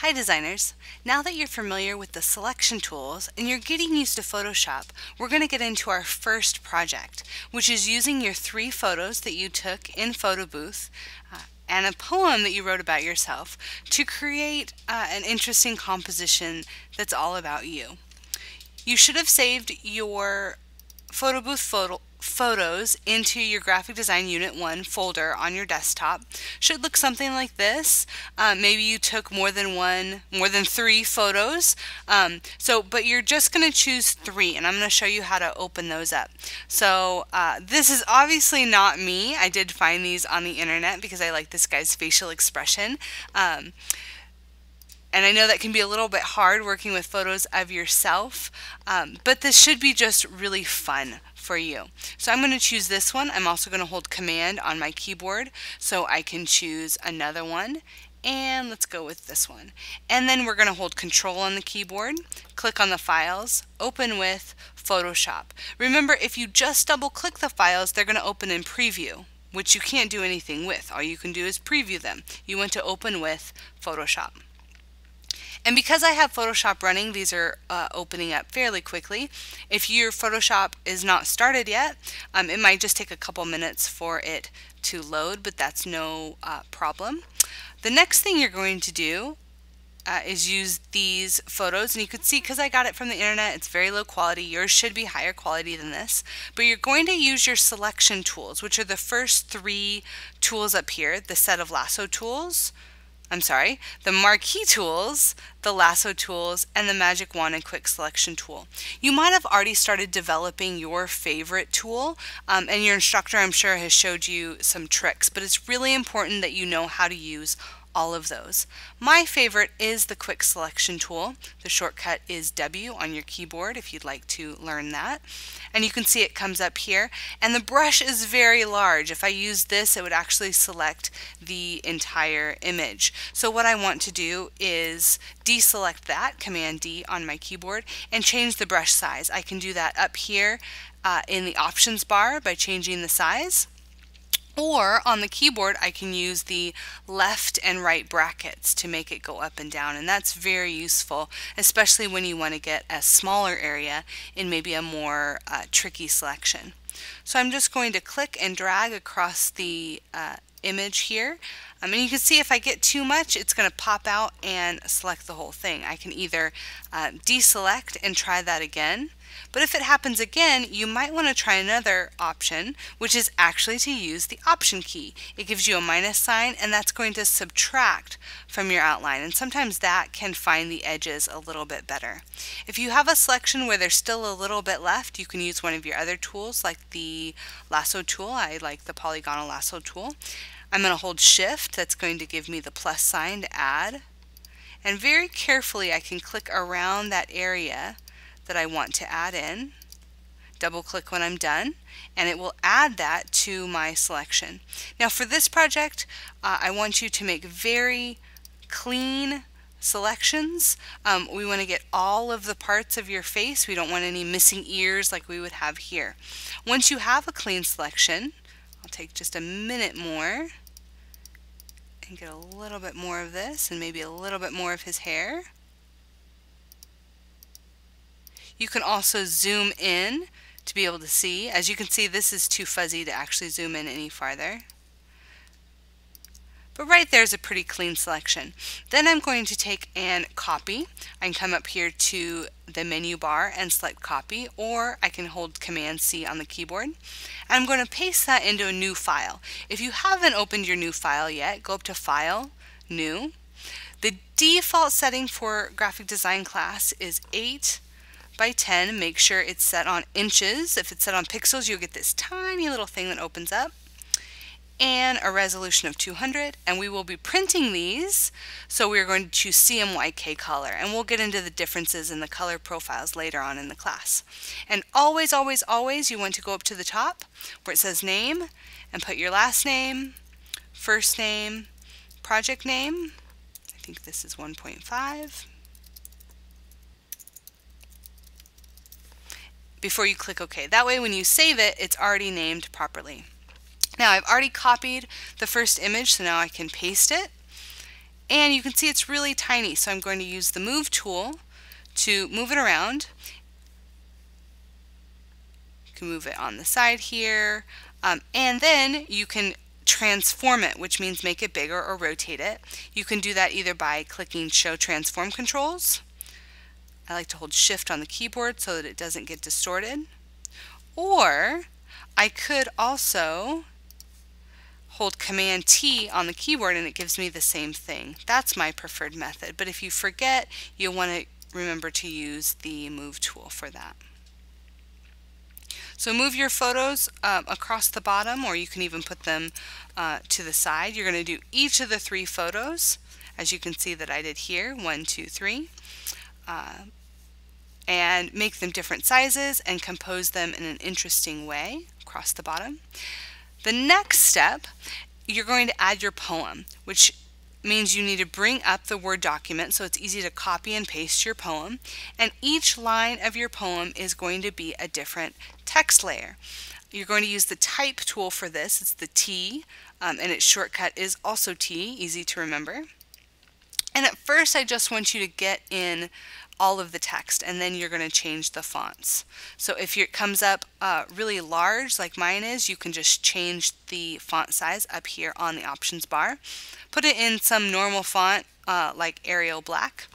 Hi designers! Now that you're familiar with the selection tools and you're getting used to Photoshop, we're going to get into our first project, which is using your three photos that you took in Photo Booth uh, and a poem that you wrote about yourself to create uh, an interesting composition that's all about you. You should have saved your Photo Booth photo photos into your graphic design unit 1 folder on your desktop. Should look something like this. Uh, maybe you took more than one more than three photos. Um, so but you're just going to choose three and I'm going to show you how to open those up. So uh, this is obviously not me. I did find these on the internet because I like this guy's facial expression. Um, and I know that can be a little bit hard working with photos of yourself, um, but this should be just really fun for you. So I'm going to choose this one. I'm also going to hold command on my keyboard so I can choose another one and let's go with this one. And then we're going to hold control on the keyboard, click on the files, open with Photoshop. Remember if you just double click the files they're going to open in preview which you can't do anything with. All you can do is preview them. You want to open with Photoshop. And because I have Photoshop running, these are uh, opening up fairly quickly. If your Photoshop is not started yet, um, it might just take a couple minutes for it to load, but that's no uh, problem. The next thing you're going to do uh, is use these photos and you can see because I got it from the internet it's very low quality yours should be higher quality than this but you're going to use your selection tools which are the first three tools up here the set of lasso tools I'm sorry, the marquee tools, the lasso tools, and the magic wand and quick selection tool. You might have already started developing your favorite tool um, and your instructor I'm sure has showed you some tricks, but it's really important that you know how to use all of those. My favorite is the quick selection tool. The shortcut is W on your keyboard if you'd like to learn that. And you can see it comes up here. And the brush is very large. If I use this, it would actually select the entire image. So what I want to do is deselect that, Command D on my keyboard, and change the brush size. I can do that up here uh, in the options bar by changing the size. Or on the keyboard, I can use the left and right brackets to make it go up and down. And that's very useful, especially when you want to get a smaller area in maybe a more uh, tricky selection. So I'm just going to click and drag across the uh, image here. Um, and you can see if I get too much, it's going to pop out and select the whole thing. I can either uh, deselect and try that again, but if it happens again, you might want to try another option, which is actually to use the option key. It gives you a minus sign and that's going to subtract from your outline. And sometimes that can find the edges a little bit better. If you have a selection where there's still a little bit left, you can use one of your other tools like the lasso tool. I like the polygonal lasso tool. I'm going to hold shift. That's going to give me the plus sign to add. And very carefully I can click around that area that I want to add in. Double click when I'm done and it will add that to my selection. Now for this project uh, I want you to make very clean selections. Um, we want to get all of the parts of your face. We don't want any missing ears like we would have here. Once you have a clean selection, I'll take just a minute more and get a little bit more of this and maybe a little bit more of his hair. You can also zoom in to be able to see. As you can see, this is too fuzzy to actually zoom in any farther. But right there is a pretty clean selection. Then I'm going to take and copy. I can come up here to the menu bar and select copy, or I can hold Command C on the keyboard. And I'm going to paste that into a new file. If you haven't opened your new file yet, go up to File, New. The default setting for graphic design class is 8 by 10. Make sure it's set on inches. If it's set on pixels, you'll get this tiny little thing that opens up and a resolution of 200 and we will be printing these so we're going to choose CMYK color and we'll get into the differences in the color profiles later on in the class and always always always you want to go up to the top where it says name and put your last name first name project name I think this is 1.5 before you click OK. That way when you save it, it's already named properly. Now I've already copied the first image, so now I can paste it. and you can see it's really tiny, so I'm going to use the Move tool to move it around. You can move it on the side here, um, and then you can transform it, which means make it bigger or rotate it. You can do that either by clicking Show Transform Controls. I like to hold Shift on the keyboard so that it doesn't get distorted. Or I could also hold Command T on the keyboard and it gives me the same thing. That's my preferred method, but if you forget, you'll want to remember to use the Move tool for that. So move your photos um, across the bottom or you can even put them uh, to the side. You're going to do each of the three photos as you can see that I did here, one, two, three, uh, and make them different sizes and compose them in an interesting way across the bottom. The next step, you're going to add your poem, which means you need to bring up the Word document so it's easy to copy and paste your poem. And each line of your poem is going to be a different text layer. You're going to use the type tool for this. It's the T, um, and its shortcut is also T, easy to remember. And at first, I just want you to get in all of the text and then you're going to change the fonts. So if it comes up uh, really large like mine is, you can just change the font size up here on the options bar. Put it in some normal font uh, like Arial Black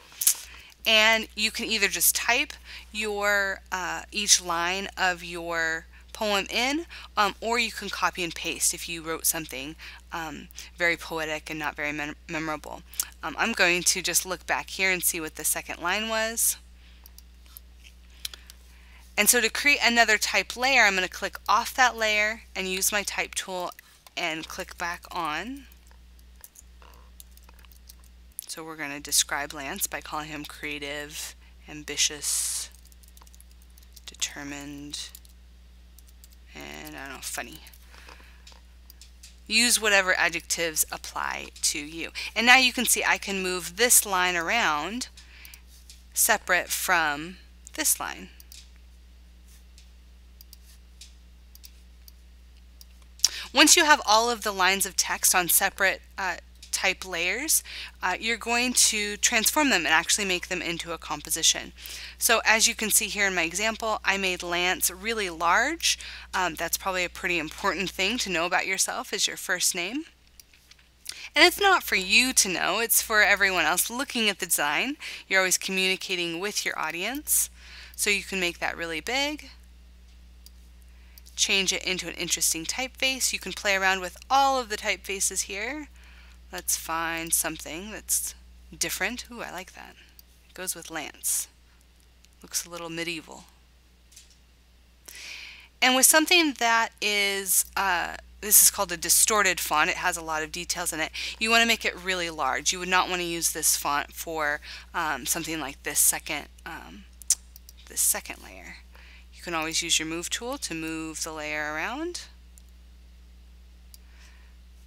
and you can either just type your uh, each line of your poem in um, or you can copy and paste if you wrote something um, very poetic and not very mem memorable. Um, I'm going to just look back here and see what the second line was. And so to create another type layer, I'm going to click off that layer and use my type tool and click back on. So we're going to describe Lance by calling him creative, ambitious, determined, and I don't know, funny. Use whatever adjectives apply to you. And now you can see I can move this line around separate from this line. Once you have all of the lines of text on separate uh, type layers, uh, you're going to transform them and actually make them into a composition. So as you can see here in my example, I made Lance really large. Um, that's probably a pretty important thing to know about yourself is your first name. And it's not for you to know, it's for everyone else looking at the design. You're always communicating with your audience. So you can make that really big, change it into an interesting typeface. You can play around with all of the typefaces here. Let's find something that's different. Ooh, I like that. It goes with Lance. Looks a little medieval. And with something that is, uh, this is called a distorted font, it has a lot of details in it, you want to make it really large. You would not want to use this font for um, something like this second, um, this second layer. You can always use your move tool to move the layer around.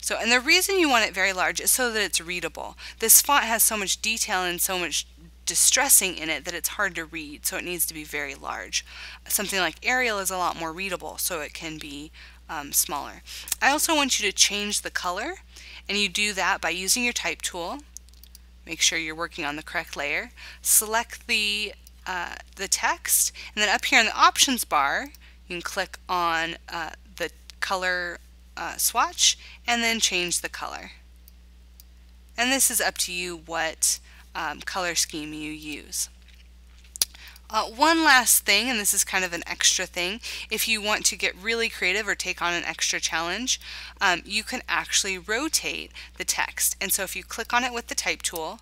So, and the reason you want it very large is so that it's readable. This font has so much detail and so much distressing in it that it's hard to read, so it needs to be very large. Something like Arial is a lot more readable, so it can be um, smaller. I also want you to change the color, and you do that by using your type tool. Make sure you're working on the correct layer. Select the, uh, the text, and then up here in the options bar, you can click on uh, the color uh, swatch and then change the color. And this is up to you what um, color scheme you use. Uh, one last thing, and this is kind of an extra thing, if you want to get really creative or take on an extra challenge, um, you can actually rotate the text. And so if you click on it with the type tool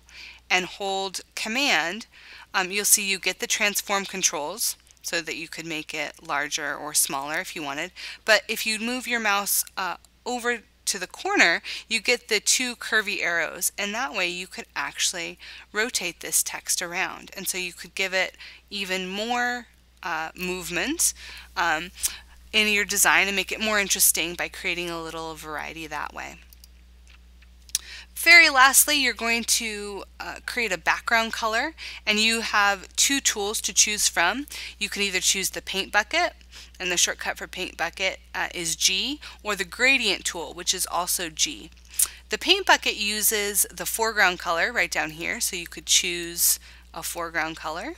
and hold command, um, you'll see you get the transform controls so that you could make it larger or smaller if you wanted. But if you move your mouse uh, over to the corner, you get the two curvy arrows, and that way you could actually rotate this text around. And so you could give it even more uh, movement um, in your design and make it more interesting by creating a little variety that way. Very lastly, you're going to uh, create a background color and you have two tools to choose from. You can either choose the paint bucket and the shortcut for paint bucket uh, is G or the gradient tool which is also G. The paint bucket uses the foreground color right down here, so you could choose a foreground color.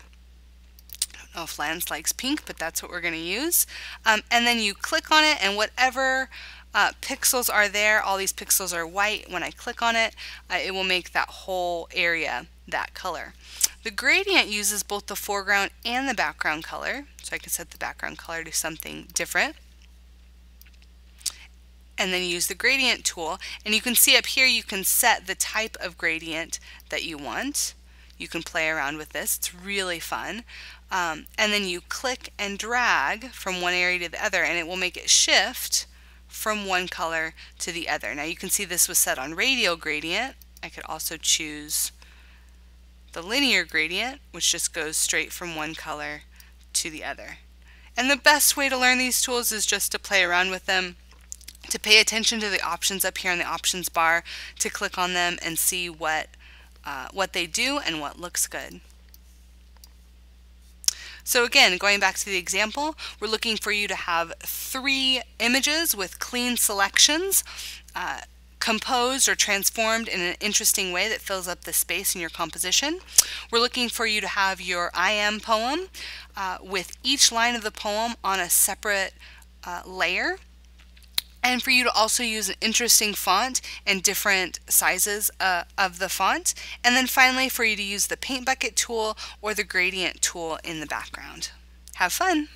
I don't know if Lance likes pink, but that's what we're going to use. Um, and then you click on it, and whatever uh, pixels are there, all these pixels are white. When I click on it, uh, it will make that whole area that color. The gradient uses both the foreground and the background color, so I can set the background color to something different. And then use the gradient tool. And you can see up here you can set the type of gradient that you want. You can play around with this. It's really fun. Um, and then you click and drag from one area to the other and it will make it shift from one color to the other. Now you can see this was set on radial gradient. I could also choose the linear gradient which just goes straight from one color to the other. And the best way to learn these tools is just to play around with them to pay attention to the options up here in the options bar to click on them and see what uh, what they do and what looks good. So again, going back to the example, we're looking for you to have three images with clean selections, uh, composed or transformed in an interesting way that fills up the space in your composition. We're looking for you to have your I am poem uh, with each line of the poem on a separate uh, layer and for you to also use an interesting font and different sizes uh, of the font. And then finally for you to use the paint bucket tool or the gradient tool in the background. Have fun!